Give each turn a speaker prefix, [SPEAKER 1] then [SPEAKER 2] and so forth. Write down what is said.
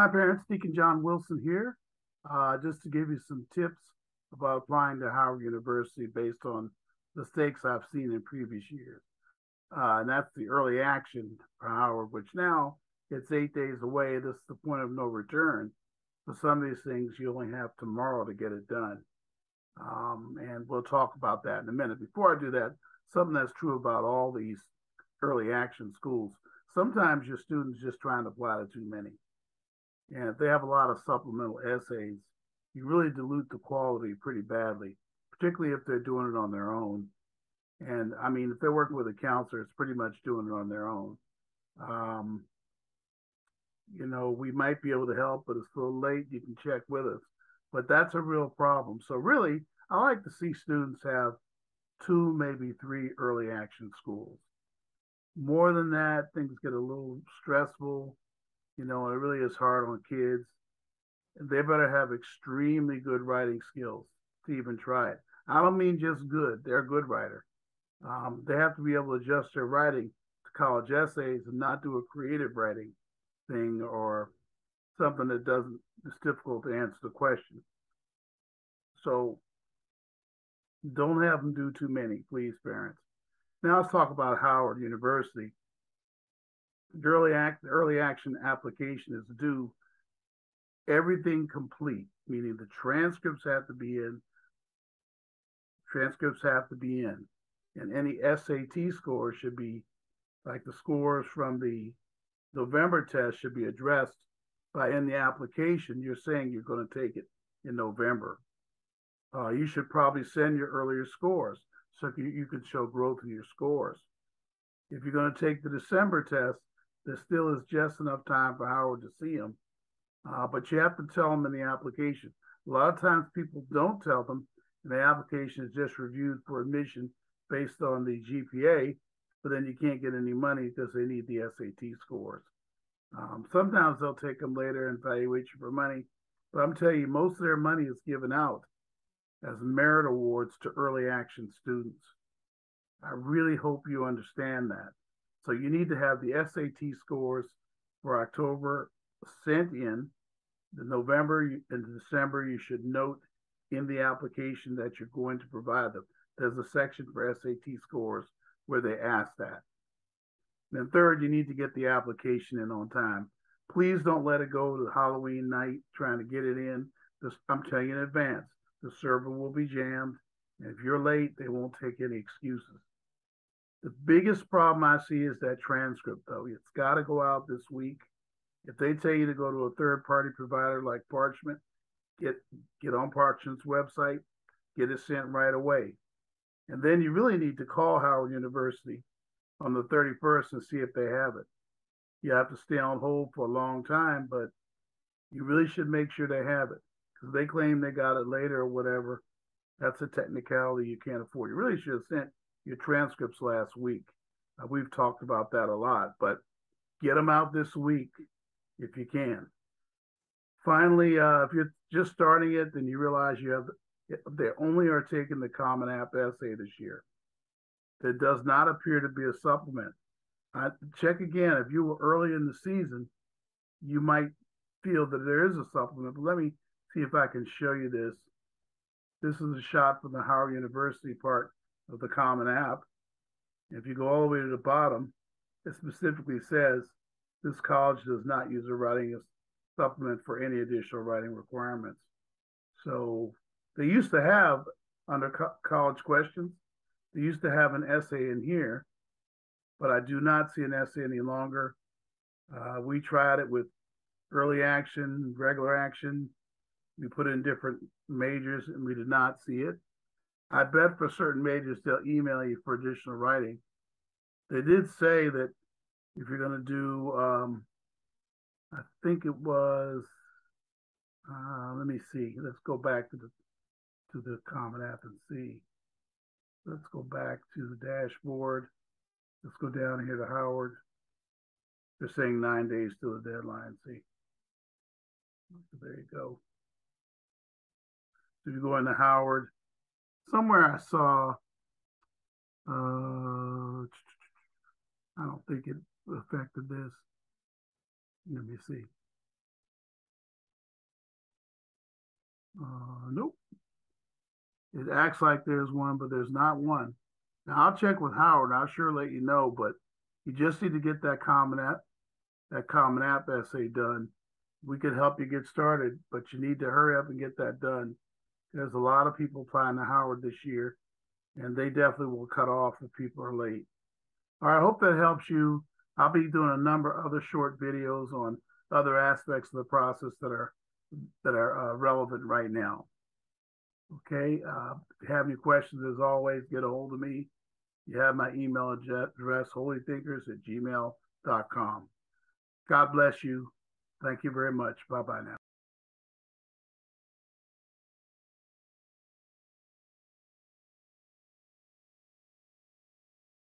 [SPEAKER 1] Hi, parents. Deacon John Wilson here. Uh, just to give you some tips about applying to Howard University based on the mistakes I've seen in previous years. Uh, and that's the early action for Howard, which now it's eight days away. This is the point of no return. For some of these things, you only have tomorrow to get it done. Um, and we'll talk about that in a minute. Before I do that, something that's true about all these early action schools. Sometimes your students just trying to apply to too many. And if they have a lot of supplemental essays, you really dilute the quality pretty badly, particularly if they're doing it on their own. And I mean, if they're working with a counselor, it's pretty much doing it on their own. Um, you know, we might be able to help, but it's a little late. You can check with us. But that's a real problem. So really, I like to see students have two, maybe three early action schools. More than that, things get a little stressful, you know, it really is hard on kids. They better have extremely good writing skills to even try it. I don't mean just good, they're a good writer. Um, they have to be able to adjust their writing to college essays and not do a creative writing thing or something that doesn't, it's difficult to answer the question. So don't have them do too many, please, parents. Now let's talk about Howard University. The early, act, early action application is due everything complete, meaning the transcripts have to be in, transcripts have to be in, and any SAT scores should be like the scores from the November test should be addressed by in the application. You're saying you're going to take it in November. Uh, you should probably send your earlier scores so you, you can show growth in your scores. If you're going to take the December test, there still is just enough time for Howard to see them. Uh, but you have to tell them in the application. A lot of times people don't tell them, and the application is just reviewed for admission based on the GPA, but then you can't get any money because they need the SAT scores. Um, sometimes they'll take them later and evaluate you for money, but I'm telling you, most of their money is given out as merit awards to early action students. I really hope you understand that. So you need to have the SAT scores for October sent in. The November and December, you should note in the application that you're going to provide them. There's a section for SAT scores where they ask that. Then third, you need to get the application in on time. Please don't let it go to Halloween night trying to get it in. Just, I'm telling you in advance, the server will be jammed. And if you're late, they won't take any excuses. The biggest problem I see is that transcript, though. It's got to go out this week. If they tell you to go to a third party provider like Parchment, get get on Parchment's website, get it sent right away. And then you really need to call Howard University on the 31st and see if they have it. You have to stay on hold for a long time, but you really should make sure they have it because they claim they got it later or whatever. That's a technicality you can't afford. You really should have sent your transcripts last week. Uh, we've talked about that a lot, but get them out this week if you can. Finally, uh, if you're just starting it, then you realize you have they only are taking the Common App essay this year. There does not appear to be a supplement. I, check again. If you were early in the season, you might feel that there is a supplement. But let me see if I can show you this. This is a shot from the Howard University part of the Common App. If you go all the way to the bottom, it specifically says this college does not use a writing supplement for any additional writing requirements. So they used to have under co college questions, they used to have an essay in here, but I do not see an essay any longer. Uh, we tried it with early action, regular action, we put in different majors and we did not see it. I bet for certain majors they'll email you for additional writing. They did say that if you're going to do, um, I think it was, uh, let me see. Let's go back to the to the Common App and see. Let's go back to the dashboard. Let's go down here to Howard. They're saying nine days to the deadline. See, so there you go. So if you go into Howard, somewhere I saw, uh, I don't think it affected this. Let me see. Uh, nope. It acts like there's one, but there's not one. Now I'll check with Howard. I'll sure let you know, but you just need to get that common app, that common app essay done. We could help you get started, but you need to hurry up and get that done. There's a lot of people applying to Howard this year, and they definitely will cut off if people are late. All right, I hope that helps you. I'll be doing a number of other short videos on other aspects of the process that are that are uh, relevant right now. Okay, uh, have any questions, as always, get a hold of me. You have my email address, holythinkers at gmail.com. God bless you. Thank you very much. Bye bye now.